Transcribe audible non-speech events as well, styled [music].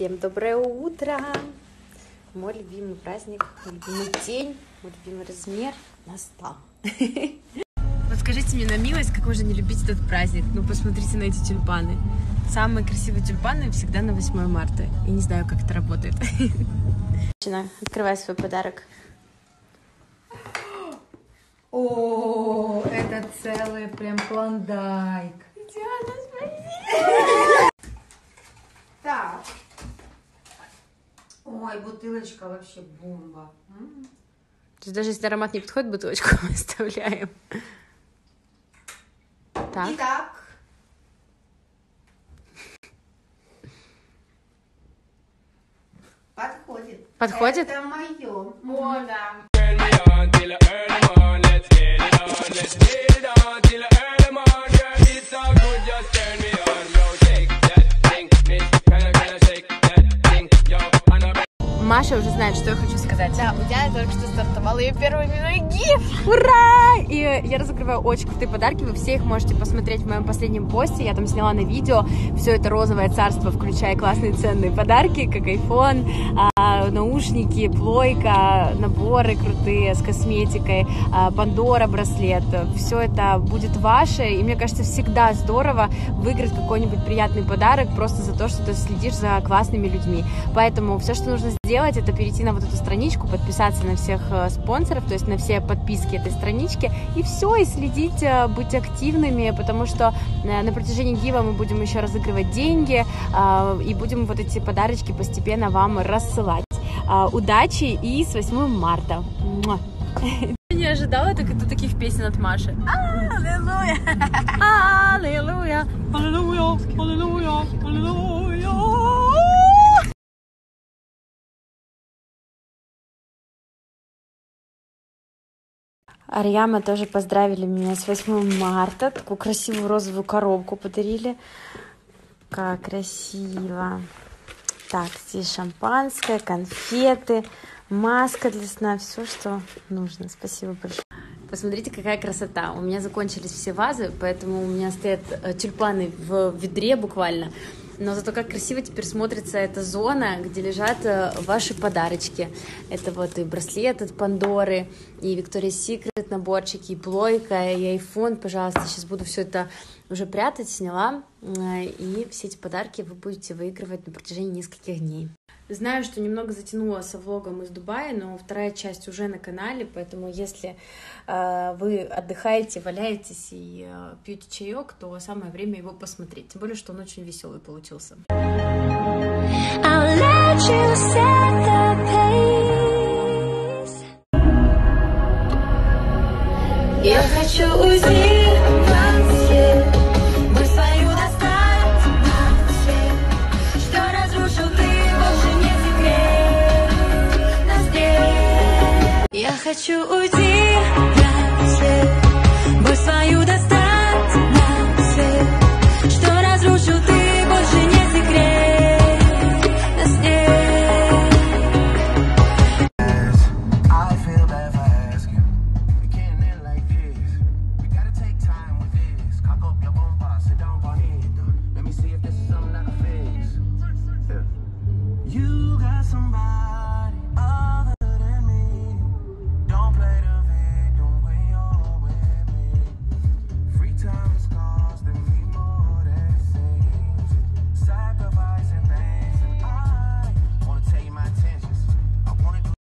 Всем доброе утро! Мой любимый праздник, мой любимый день, мой любимый размер настал. Вот скажите мне на милость, как можно не любить этот праздник? Ну, посмотрите на эти тюльпаны. Самые красивые тюльпаны всегда на 8 марта. И не знаю, как это работает. Открывай свой подарок. О, это целый прям клондайк. Диана, спасибо! Ой, бутылочка вообще бомба. М. То есть даже если аромат не подходит, бутылочку [laughs] мы оставляем. Так. Итак. Подходит. Подходит? Это мое. О, Маша уже знает, что я хочу сказать. Да, у Дианы только что стартовал ее первый гиф. Ура! И я разыгрываю очень крутые подарки. Вы все их можете посмотреть в моем последнем посте. Я там сняла на видео все это розовое царство, включая классные ценные подарки, как iPhone, а, наушники, плойка, наборы крутые с косметикой, а, Пандора браслет. Все это будет ваше. И мне кажется, всегда здорово выиграть какой-нибудь приятный подарок просто за то, что ты следишь за классными людьми. Поэтому все, что нужно сделать, это перейти на вот эту страничку, подписаться на всех э, спонсоров, то есть на все подписки этой странички, и все, и следить, э, быть активными, потому что э, на протяжении гива мы будем еще разыгрывать деньги, э, и будем вот эти подарочки постепенно вам рассылать. Э, Удачи и с 8 марта. Муа. Не ожидала так, таких песен от Маши. Аллилуйя! [laughs] Аллилуйя! Аллилуйя! Аллилуйя! Аллилуйя! Арьяма тоже поздравили меня с 8 марта. Такую красивую розовую коробку подарили. Как красиво. Так, здесь шампанское, конфеты, маска для сна, все, что нужно. Спасибо большое. Посмотрите, какая красота. У меня закончились все вазы, поэтому у меня стоят э, тюльпаны в ведре буквально. Но зато как красиво теперь смотрится эта зона, где лежат э, ваши подарочки. Это вот и браслет от Пандоры, и Victoria's Secret наборчики, и плойка, и iPhone. Пожалуйста, сейчас буду все это уже прятать, сняла. э, И все эти подарки вы будете выигрывать на протяжении нескольких дней. Знаю, что немного затянула со влогом из Дубая, но вторая часть уже на канале, поэтому если э, вы отдыхаете, валяетесь и э, пьете чаек, то самое время его посмотреть. Тем более, что он очень веселый получился. Я хочу уйти хочу уйти